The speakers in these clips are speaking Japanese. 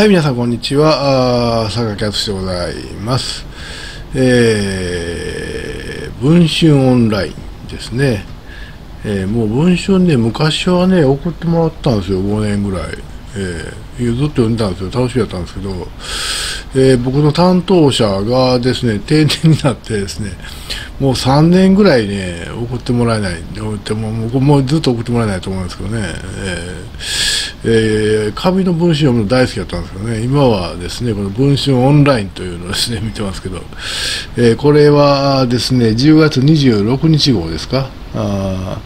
はい、皆さん、こんにちは。佐賀キャツでございます。えー、文春オンラインですね。えー、もう文春ね、昔はね、送ってもらったんですよ、5年ぐらい。えー、ずっと読んでたんですよ、楽しみだったんですけど、えー、僕の担当者がですね、定年になってですね、もう3年ぐらいね、送ってもらえない、送ってもうもうずっと送ってもらえないと思うんですけどね、えーえー、紙の文春読むの大好きだったんですけどね、今はですね、この文春オンラインというのをですね、見てますけど、えー、これはですね、10月26日号ですか、あ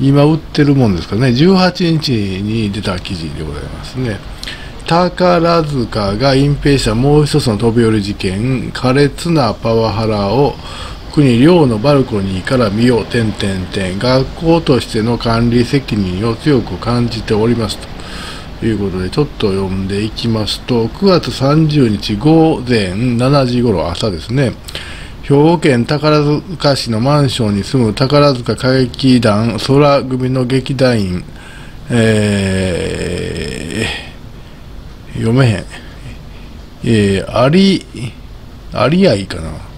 今売ってるもんですかね、18日に出た記事でございますね。宝塚が隠蔽したもう一つの飛び降り事件、苛烈なパワハラを国寮のバルコニーから見よう、点点点、学校としての管理責任を強く感じておりますということで、ちょっと読んでいきますと、9月30日午前7時頃、朝ですね、兵庫県宝塚市のマンションに住む宝塚歌劇団空組の劇団員、えー、読めへん。えー、あり、ありあいかな。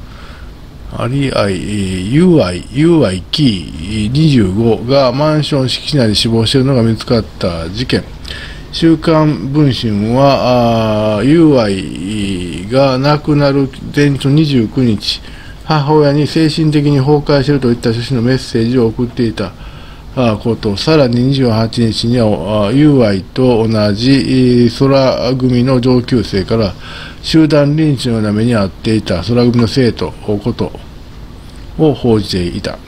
ありあい、UI、UI キー25がマンション敷地内で死亡しているのが見つかった事件。週刊文春は、UI が亡くなる前日の29日、母親に精神的に崩壊しているといった趣旨のメッセージを送っていたこと、さらに28日には、UI と同じ空組の上級生から集団リンチのような目に遭っていた空組の生徒ことを報じていた。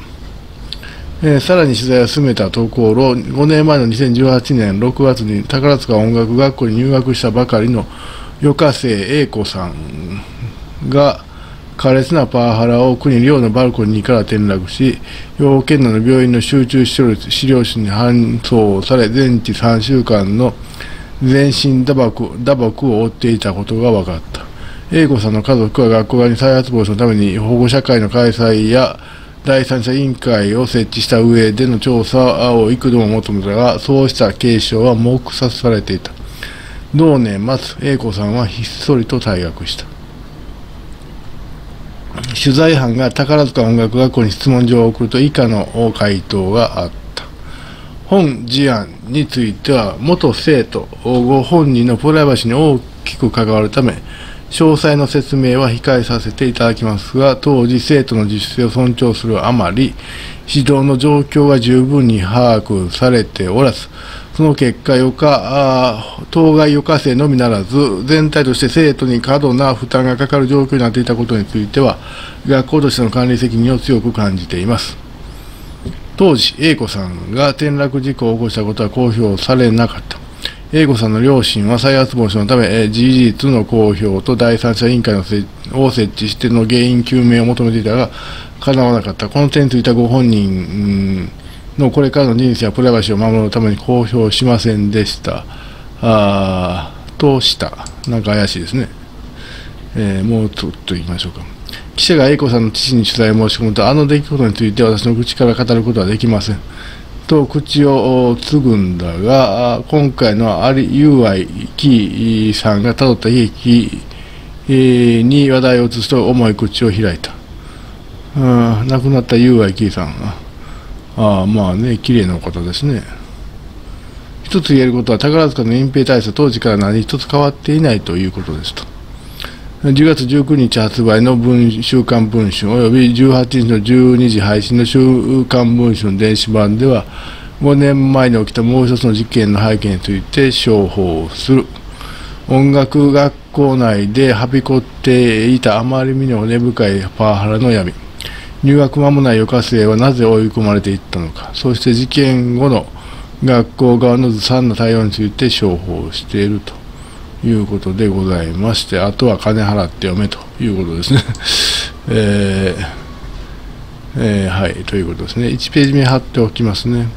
えー、さらに取材を進めたところ、5年前の2018年6月に宝塚音楽学校に入学したばかりの余科生英子さんが、苛烈なパワハラを国寮のバルコニーから転落し、兵庫県内の病院の集中治療室に搬送され、全治3週間の全身打撲打撲を負っていたことが分かった。英子さんの家族は学校側に再発防止のために保護者会の開催や第三者委員会を設置した上での調査を幾度も求めたが、そうした警鐘は黙殺されていた。同年末、英子さんはひっそりと退学した。取材班が宝塚音楽学校に質問状を送ると以下の回答があった。本事案については、元生徒ご本人のプライバシーに大きく関わるため、詳細の説明は控えさせていただきますが、当時生徒の自主性を尊重するあまり、指導の状況が十分に把握されておらず、その結果、余暇、当該余暇生のみならず、全体として生徒に過度な負担がかかる状況になっていたことについては、学校としての管理責任を強く感じています。当時、英子さんが転落事故を起こしたことは公表されなかった。英子さんの両親は再発防止のため、事実の公表と第三者委員会のを設置しての原因究明を求めていたが、叶わなかった。この点についてはご本人のこれからの人生やプライバシーを守るために公表しませんでした。あとした。なんか怪しいですね。えー、もうちょっと言いましょうか。記者が英子さんの父に取材を申し込むと、あの出来事について私の口から語ることはできません。と口を継ぐんだが、今回のあり UI キーさんがたどった悲劇に話題を移すと重い口を開いた。うん亡くなった UI キーさんああまあね、綺麗な方ですね。一つ言えることは、宝塚の隠蔽体制当時から何一つ変わっていないということですと。10月19日発売の文週刊文春および18日の12時配信の週刊文春電子版では5年前に起きたもう一つの事件の背景について商法する音楽学校内ではびこっていたあまりにも根深いパワハラの闇入学間もない余暇生はなぜ追い込まれていったのかそして事件後の学校側のずさんな対応について商法しているということでございまして、あとは金払って読めということですね。えーえー、はい、ということですね。1ページ目貼っておきますね。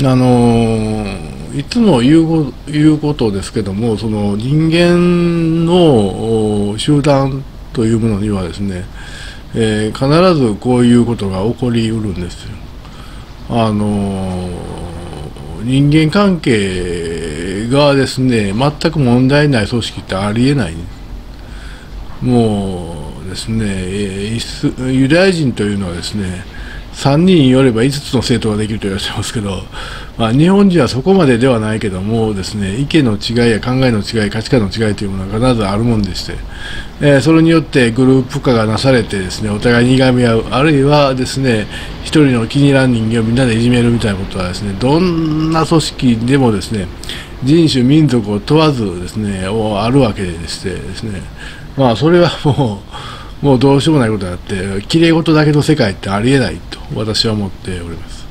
あのー、いつも言う言うことですけども、その人間の集団というものにはですね、えー、必ずこういうことが起こりうるんですよ。あのー人間関係がですね全く問題ない組織ってありえないもうですねユダヤ人というのはですね3人よれば5つの政党ができると言われてますけど、まあ、日本人はそこまでではないけどもですね意見の違いや考えの違い価値観の違いというものが必ずあるもんでして、えー、それによってグループ化がなされてですねお互いにいがみ合うあるいはですね1人の気に入らん人間をみんなでいじめるみたいなことはですねどんな組織でもですね人種民族を問わずですねあるわけでしてですねまあそれはもうもうどうしようもないことだってきれい事だけの世界ってありえないと私は思っております。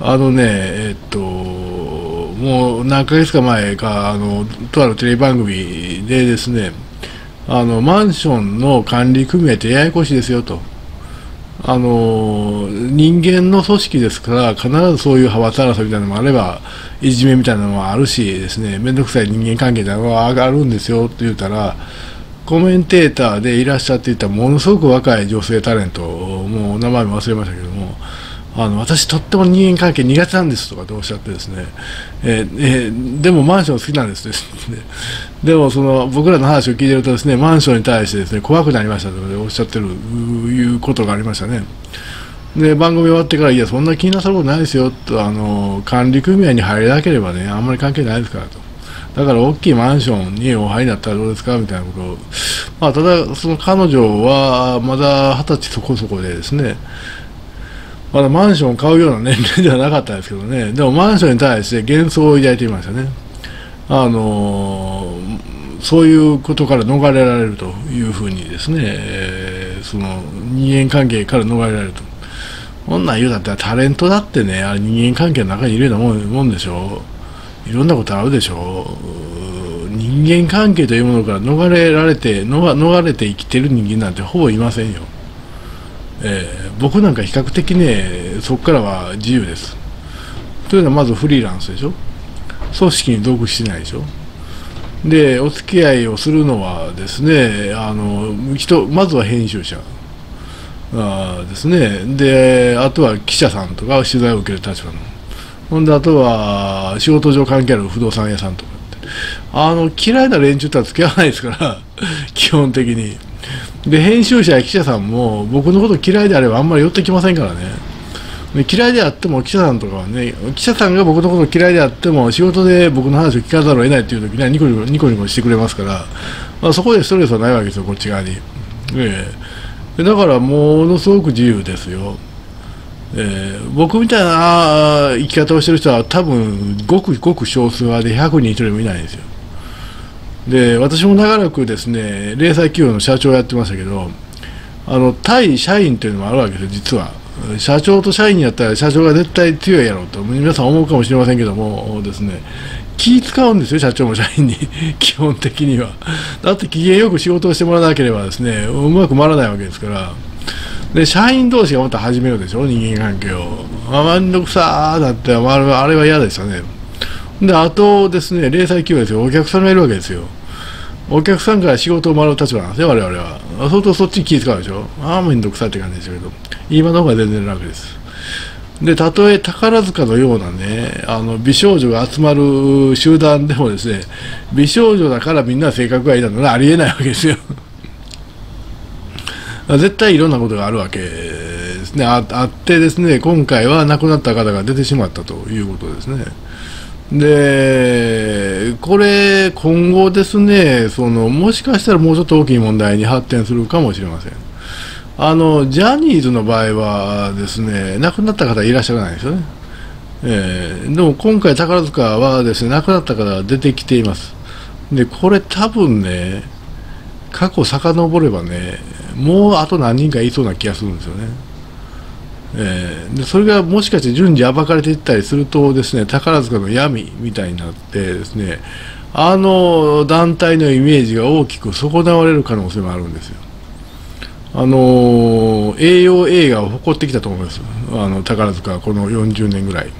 あのねえっともう何ヶ月か前かあのとあるテレビ番組でですねあのマンションの管理組合ってややこしいですよと。あの人間の組織ですから必ずそういう派閥争いみたいなのもあればいじめみたいなのもあるしですね面倒くさい人間関係みたいなのが上がるんですよって言ったらコメンテーターでいらっしゃっていたものすごく若い女性タレントもう名前も忘れましたけどもあの私とっても人間関係苦手なんですとかっておっしゃってですね、えーえー、でもマンション好きなんですね。でもその僕らの話を聞いてるとですねマンションに対してですね怖くなりましたとかでおっしゃってるいうことがありましたね。で番組終わってからいやそんな気になさることないですよとあの管理組合に入れなければねあんまり関係ないですからと。だから大きいマンションにお入りになったらどうですかみたいなことを、まあ、ただ、その彼女はまだ二十歳そこそこでですね、まだマンションを買うような年齢ではなかったですけどね、でもマンションに対して幻想を抱いていましたね。あのそういうことから逃れられるというふうにですね、えー、その人間関係から逃れられると。こんな言うだったらタレントだってね、あれ人間関係の中にいるようなもんもんでしょう。いろんなことあるでしょ。う人間関係というものから逃れられて逃れて生きてる人間なんてほぼいませんよ、えー、僕なんか比較的ねそこからは自由です。というのはまずフリーランスでしょ。組織に属してないでしょ。でお付き合いをするのはですねあの人まずは編集者。あですね。であとは記者さんとか取材を受ける立場の。ほんであとは仕事上関係ある不動産屋さんとかって。あの嫌いな連中とは付き合わないですから 基本的に。で編集者や記者さんも僕のこと嫌いであればあんまり寄ってきませんからね。嫌いであっても記者さんとかはね記者さんが僕のこと嫌いであっても仕事で僕の話を聞かざるを得ないっていう時にはニコニコニコニコしてくれますから、まあ、そこでストレスはないわけですよこっち側に、ええ、だからものすごく自由ですよ。えー、僕みたいな生き方をしてる人は多分ごくごく少数派で100人1人もいないんですよ。で私も長らくですね零細企業の社長をやってましたけどあの対社員というのもあるわけですよ実は。社長と社員やったら社長が絶対強いやろうと皆さん思うかもしれませんけどもですね。気使うんですよ社長も社員に。基本的には。だって機嫌よく仕事をしてもらわなければですねうまく回らないわけですから。で社員同士がまた始めるでしょ？人間関係を。あめんどくさーだってあれは嫌でしたね。であとですね零細企業ですよ。お客さんがいるわけですよ。お客さんから仕事をもらう立場なんですよ我々は。相当そっちに気遣うでしょ？ああめんどくさいって感じですけど。今の方が全然楽です。でたとえ宝塚のようなねあの美少女が集まる集団でもですね美少女だからみんな性格がいいなんてありえないわけですよ。絶対いろんなことがあるわけですねあってですね今回は亡くなった方が出てしまったということですね。でこれ、今後ですねそのもしかしたらもうちょっと大きい問題に発展するかもしれません。あのジャニーズの場合はですね亡くなった方いらっしゃらないですよね。えー、でも今回、宝塚はですね亡くなった方が出てきています。でこれ多分ね過去遡ればねもうあと何人かいそうな気がするんですよね。えー、でそれがもしかして順次暴かれていったりするとですね宝塚の闇みたいになってですねあの団体のイメージが大きく損なわれる可能性もあるんですよ。あの栄養映画を誇ってきたと思いますあの宝塚この40年ぐらい、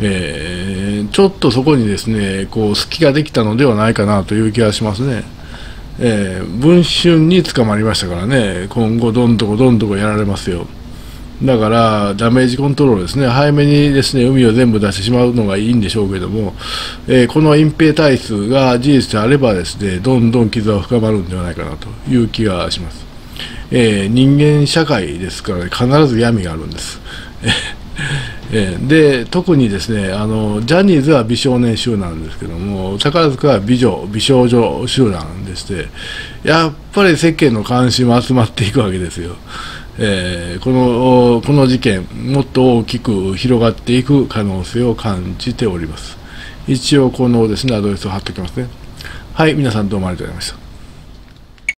えー、ちょっとそこにですねこう隙ができたのではないかなという気がしますね。えー、文春に捕まりましたからね、今後、どんどこどんどこやられますよ。だからダメージコントロールですね、早めにですね海を全部出してしまうのがいいんでしょうけども、えー、この隠蔽体数が事実であればですねどんどん傷は深まるんではないかなという気がします。えー、人間社会ですから、ね、必ず闇があるんです。えー、で特にですねあのジャニーズは美少年集団ですけども宝塚は美女美少女集団でしてやっぱり世間の関心は集まっていくわけですよ。えー、このこの事件、もっと大きく広がっていく可能性を感じております。一応、このですね、アドレスを貼っておきますね。はい、皆さんどうもありがとうございました。